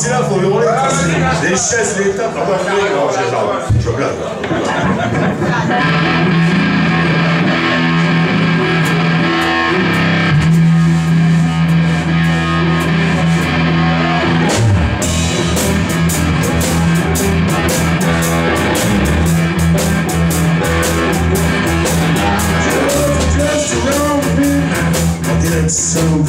c'est là, faut hurler. Les chaises, les tables, on va faire. Non, je regarde.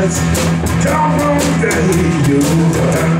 Come on, day, you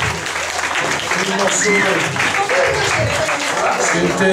That's it.